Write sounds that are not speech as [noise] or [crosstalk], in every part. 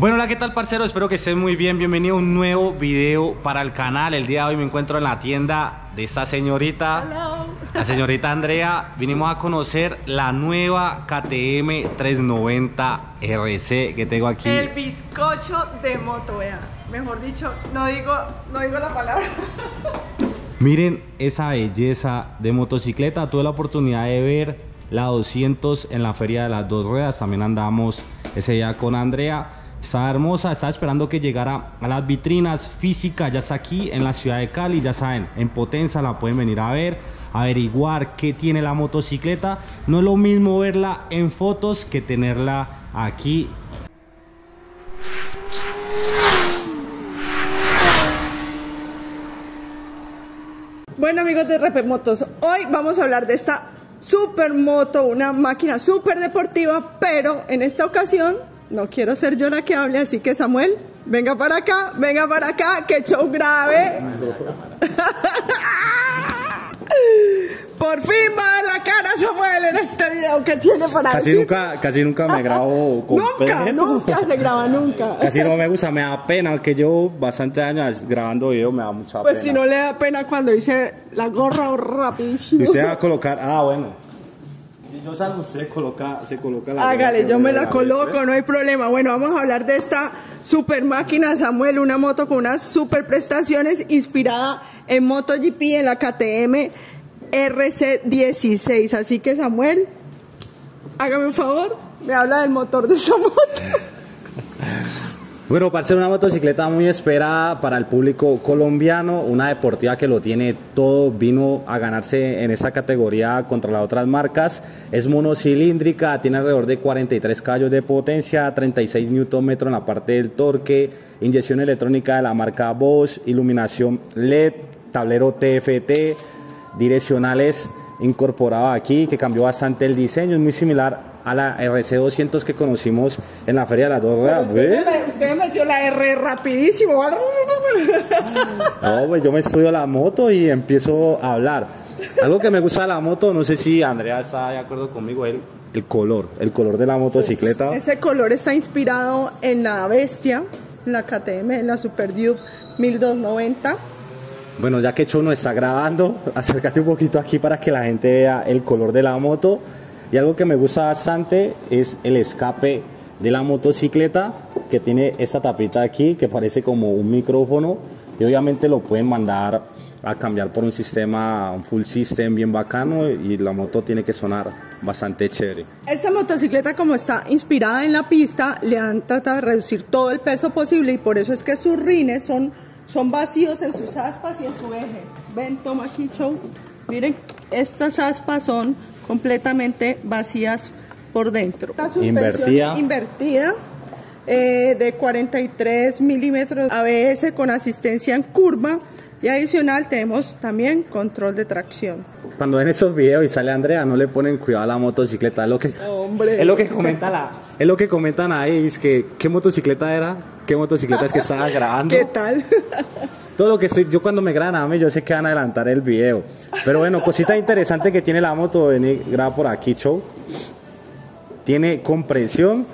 Bueno, hola, ¿qué tal, parcero? Espero que estén muy bien. Bienvenido a un nuevo video para el canal. El día de hoy me encuentro en la tienda de esta señorita, la señorita [laughs] Andrea. Vinimos a conocer la nueva KTM 390 RC que tengo aquí. El bizcocho de moto, vea. Mejor dicho, no digo, no digo la palabra. [laughs] Miren esa belleza de motocicleta. Tuve la oportunidad de ver la 200 en la feria de las dos ruedas. También andamos ese día con Andrea. Está hermosa, estaba esperando que llegara a las vitrinas físicas, ya está aquí en la ciudad de Cali, ya saben, en Potenza la pueden venir a ver, averiguar qué tiene la motocicleta. No es lo mismo verla en fotos que tenerla aquí. Bueno amigos de Repe Motos, hoy vamos a hablar de esta super moto, una máquina super deportiva, pero en esta ocasión no quiero ser yo la que hable, así que Samuel, venga para acá, venga para acá, que show grave. Por fin va la cara Samuel en este video que tiene para casi Nunca, casi nunca me grabo [laughs] con Nunca, nunca se graba, nunca. Casi no me gusta, me da pena, aunque yo bastante años grabando video me da mucha pena. Pues si no le da pena cuando hice la gorra [laughs] rapidísimo. Y usted va a colocar, ah bueno. Si yo salgo, usted coloca, se coloca la Hágale, yo me la coloco, no hay problema. Bueno, vamos a hablar de esta super máquina Samuel, una moto con unas super prestaciones inspirada en MotoGP, en la KTM RC16. Así que Samuel, hágame un favor, me habla del motor de esa moto. [laughs] Bueno, para ser una motocicleta muy esperada para el público colombiano, una deportiva que lo tiene todo, vino a ganarse en esta categoría contra las otras marcas, es monocilíndrica, tiene alrededor de 43 caballos de potencia, 36 Nm en la parte del torque, inyección electrónica de la marca Bosch, iluminación LED, tablero TFT, direccionales incorporado aquí, que cambió bastante el diseño, es muy similar a la RC200 que conocimos en la Feria de las Dos Ruedas. Usted, me, metió la R rapidísimo. [laughs] No, pues yo me estudio la moto y empiezo a hablar. Algo que me gusta de la moto, no sé si Andrea está de acuerdo conmigo, es el, color, el color de la motocicleta. Ese color está inspirado en la Bestia, en la KTM, en la Super Duke 1290 bueno, ya que Chono está grabando, [laughs] acércate un poquito aquí para que la gente vea el color de la moto. Y algo que me gusta bastante es el escape de la motocicleta que tiene esta tapita aquí que parece como un micrófono y obviamente lo pueden mandar a cambiar por un sistema, un full system bien bacano y la moto tiene que sonar bastante chévere. Esta motocicleta como está inspirada en la pista le han tratado de reducir todo el peso posible y por eso es que sus rines son son vacíos en sus aspas y en su eje. Ven, toma aquí, show. Miren, estas aspas son completamente vacías por dentro. invertida. Invertida. Eh, de 43 milímetros ABS con asistencia en curva y adicional tenemos también control de tracción. Cuando ven esos videos y sale Andrea, no le ponen cuidado a la motocicleta, es lo que, Hombre. Es lo que comenta la, es lo que comentan ahí, es que qué motocicleta era, qué motocicleta es que estaba [laughs] grabando. ¿Qué tal? [laughs] Todo lo que estoy, yo cuando me graban yo sé que van a adelantar el video. Pero bueno, cosita interesante que tiene la moto, vení, graba por aquí, show. Tiene compresión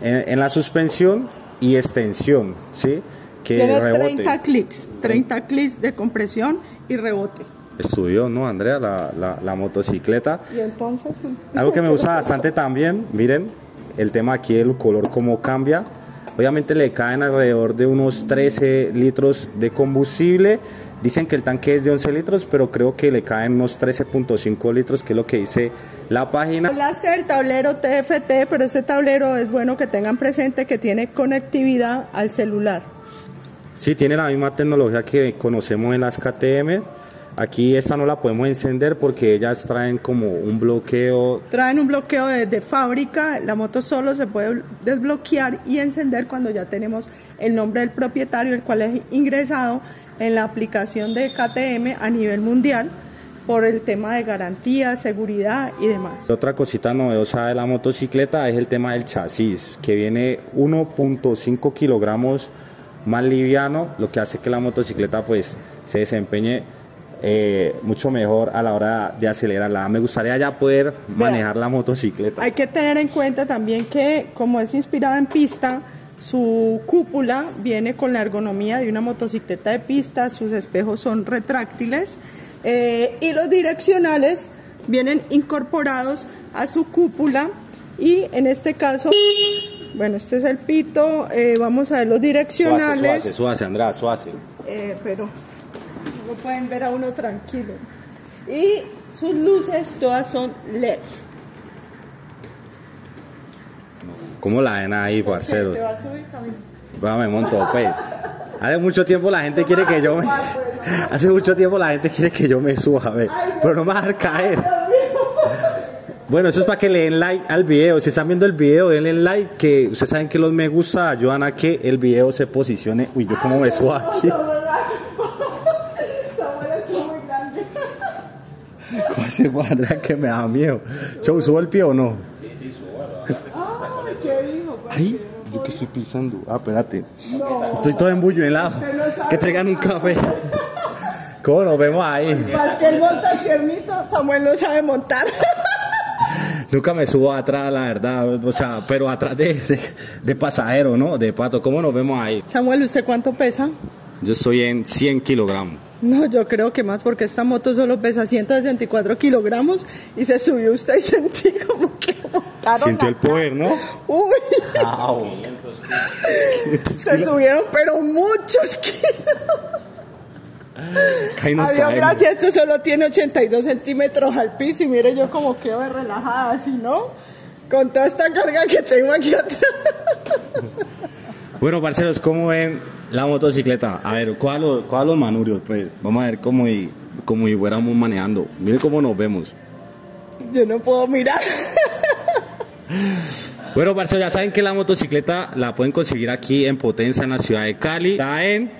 en, en la suspensión y extensión, ¿sí? que Tiene 30 clics, 30 clics de compresión y rebote. Estudió, ¿no, Andrea? La, la, motocicleta. Y entonces... Algo que me [laughs] gusta bastante también, miren, el tema aquí, el color, cómo cambia. Obviamente le caen alrededor de unos 13 litros de combustible. Dicen que el tanque es de 11 litros, pero creo que le caen unos 13.5 litros, que es lo que dice la página. Hablaste del tablero TFT, pero ese tablero es bueno que tengan presente que tiene conectividad al celular. Sí, tiene la misma tecnología que conocemos en las KTM. Aquí esta no la podemos encender porque ellas traen como un bloqueo. Traen un bloqueo de, fábrica, la moto solo se puede desbloquear y encender cuando ya tenemos el nombre del propietario, el cual es ingresado en la aplicación de KTM a nivel mundial por el tema de garantía, seguridad y demás. Otra cosita novedosa de la motocicleta es el tema del chasis, que viene 1.5 kilogramos más liviano, lo que hace que la motocicleta pues se desempeñe eh, mucho mejor a la hora de acelerarla. Me gustaría ya poder manejar la motocicleta. Hay que tener en cuenta también que como es inspirada en pista, Su cúpula viene con la ergonomía de una motocicleta de pista, sus espejos son retráctiles eh, y los direccionales vienen incorporados a su cúpula y en este caso, bueno, este es el pito, eh, vamos a ver los direccionales. Suace, suace, Andrés, suace. Eh, pero lo pueden ver a uno tranquilo. Y sus luces todas son LED. ¿Cómo la ven ahí, parceros? ¿Te vas a subir, Camilo? Va, me monto, pues. Hace mucho tiempo la gente quiere que yo me... [laughs] Hace mucho tiempo la gente quiere que yo me suba, a ver. Pero no me va a dejar caer. Bueno, eso es para que le den like al video. Si están viendo el video, denle like. Que ustedes saben que los me gusta ayudan a que el video se posicione. Uy, yo como me subo aquí. ¿Cómo hace Andrea que me da miedo? Show, ¿subo el pie o no? Ay, ¿qué dijo? Ay, yo que estoy pisando. Ah, espérate. Estoy todo embulluelado. Que traigan un café. ¿Cómo nos vemos ahí? Monta Samuel no sabe montar. Nunca me subo atrás, la verdad. O sea, pero atrás de, de, de pasajero, ¿no? De pato. ¿Cómo nos vemos ahí? Samuel, ¿usted cuánto pesa? Yo estoy en 100 kilogramos. No, yo creo que más porque esta moto solo pesa 164 kilogramos y se subió usted y sentí como que Sintió el poder, ¿no? Uy, Au. [laughs] se subieron pero muchos kilos. Nos Adiós, gracias, esto solo tiene 82 centímetros al piso y mire yo como quedo de relajada, así, ¿no? Con toda esta carga que tengo aquí atrás. Bueno, parceros, ¿cómo ven la motocicleta? A ver, ¿cuál los, cuál los manurios? Pues vamos a ver cómo y, cómo y fuéramos manejando. Miren cómo nos vemos. Yo no puedo mirar. Bueno, parceros, ya saben que la motocicleta la pueden conseguir aquí en Potencia, en la ciudad de Cali. Está en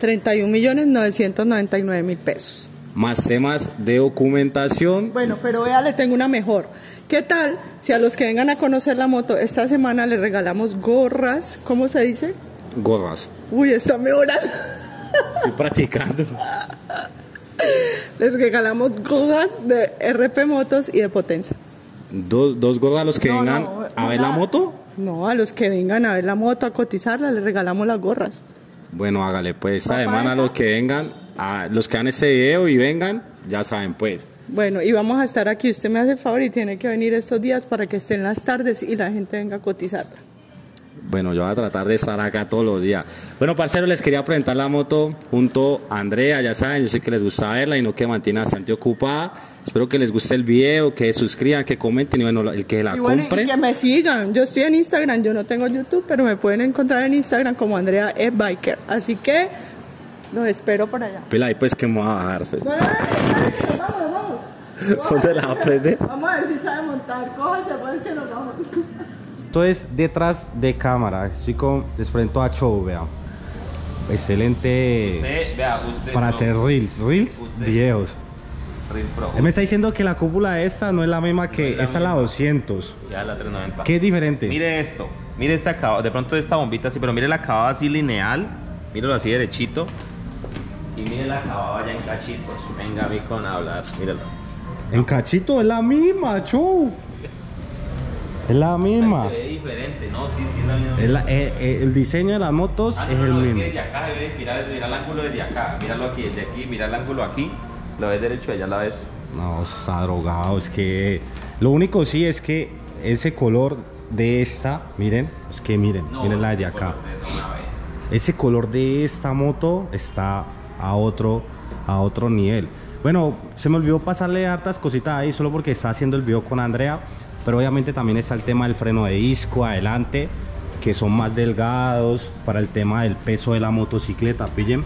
31 millones 999 mil pesos. más temas de documentación. Bueno, pero vea, le tengo una mejor. ¿Qué tal si a los que vengan a conocer la moto esta semana les regalamos gorras? ¿Cómo se dice? Gorras. Uy, está mejorando. Estoy practicando. Les regalamos gorras de RP Motos y de Potencia. Dos, dos gorras a los que No, vengan no, a ver la moto. No, a los que vengan a ver la moto, a cotizarla, les regalamos las gorras. Bueno, hágale, pues esta semana los que vengan, a, los que hagan este video y vengan, ya saben, pues. Bueno, y vamos a estar aquí. Usted me hace favor y tiene que venir estos días para que estén las tardes y la gente venga a cotizarla. Bueno, yo voy a tratar de estar acá todos los días. Bueno, parceros, les quería presentar la moto junto a Andrea, ya saben, yo sé que les gusta verla y no que mantiene bastante ocupada. Espero que les guste el video, que suscriban, que comenten y bueno, el que la y bueno, compre. y que me sigan. Yo estoy en Instagram, yo no tengo YouTube, pero me pueden encontrar en Instagram como Andrea E. Biker. Así que los espero por allá. Pela ahí pues que me va a bajar. Pues. Bueno, Vamos, vamos. ¿Dónde la aprende? Vamos a ver si sabe montar. Cójase, pues que nos vamos. Esto es detrás de cámara. Estoy con, les presento a Show, vea. Excelente Usted, vea, usted para no. hacer reels, reels, Usted. videos. Reel Pro. Él me está diciendo que la cúpula esta no es la misma que es la esta es la misma. 200. Ya la 390. ¿Qué es diferente? Mire esto. Mire este acabado. De pronto esta bombita así, pero mire el acabado así lineal. Míralo así derechito. Y mire el acabado allá en cachitos. Venga a mí con hablar. Míralo. En cachito es la misma, Show. Es la misma. Se ve diferente, ¿no? Sí, sí, es la misma. Es la- eh, eh, el diseño de las motos Ah, no, es no, el no, es mismo. que desde acá se ve, mira, mira el ángulo desde acá. Míralo aquí, desde aquí, mira el ángulo aquí. Lo ves derecho, allá la ves. No, eso está drogado. Es que lo único sí es que ese color de esta, miren, es que miren, miren la de acá. Es. Ese color de esta moto está a otro, a otro nivel. Bueno, se me olvidó pasarle hartas cositas ahí solo porque está haciendo el video con Andrea. Pero obviamente también está el tema del freno de disco adelante, que son más delgados para el tema del peso de la motocicleta. Pillen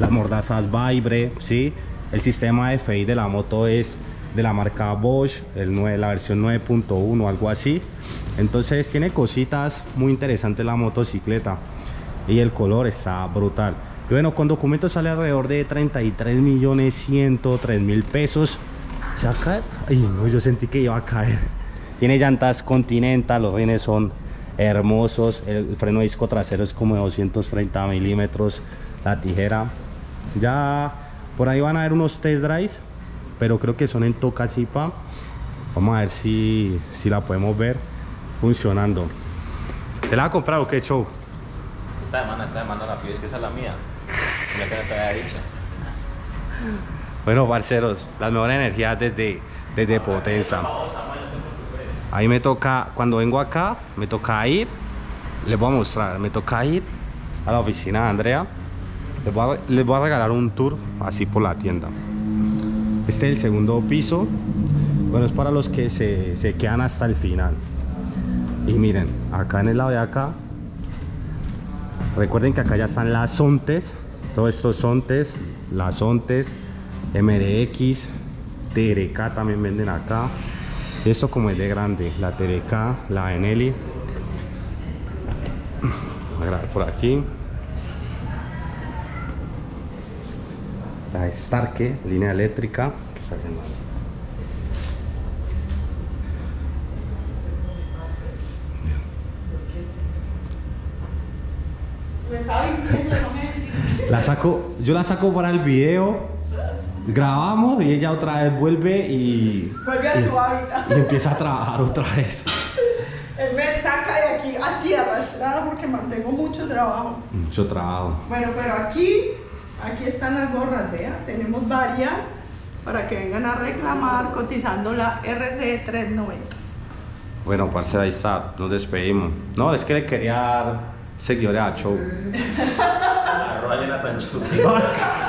las mordazas Vibre, ¿sí? El sistema de FI de la moto es de la marca Bosch, el 9, la versión 9.1, algo así. Entonces tiene cositas muy interesantes la motocicleta y el color está brutal. Y bueno, con documentos sale alrededor de 33 millones 103 mil pesos. ¿Se va a caer? Ay, no, yo sentí que iba a caer. Tiene llantas Continental, los rines son hermosos. El freno de disco trasero es como de 230 milímetros. La tijera. Ya por ahí van a haber unos test drives, pero creo que son en Tocasipa. Vamos a ver si, si la podemos ver funcionando. ¿Te la vas a comprar o qué show? Esta semana, esta semana la pido, es que esa es la mía. Que te había dicho. Bueno, parceros, las mejores energías desde, desde Potenza. Ahí me toca, cuando vengo acá, me toca ir, les voy a mostrar, me toca ir a la oficina de Andrea. Les voy a, les voy a regalar un tour así por la tienda. Este es el segundo piso. Bueno, es para los que se, se quedan hasta el final. Y miren, acá en el lado de acá, recuerden que acá ya están las Sontes, todos estos Sontes, las Sontes, MRX, TRK también venden acá. Esto como es de grande, la TRK, la Eneli. Voy a grabar por aquí. La Starke, línea eléctrica, que está bien mal. Me estaba vistiendo, no me La saco, yo la saco para el video, grabamos y ella otra vez vuelve y, Vuelve a y- su hábitat. y empieza a trabajar otra vez. Él me saca de aquí así arrastrada porque mantengo mucho trabajo. Mucho trabajo. Bueno, pero aquí, aquí están las gorras, vean, tenemos varias para que vengan a reclamar cotizando la RC 390. Bueno, parce, ahí está, nos despedimos. No, es que le quería dar seguidores a show. [laughs] [laughs]